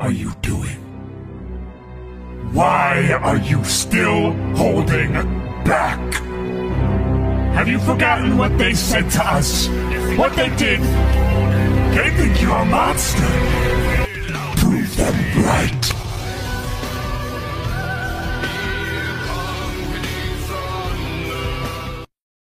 are you doing? Why are you still holding back? Have you forgotten what they said to us? What they did? They think you're a monster.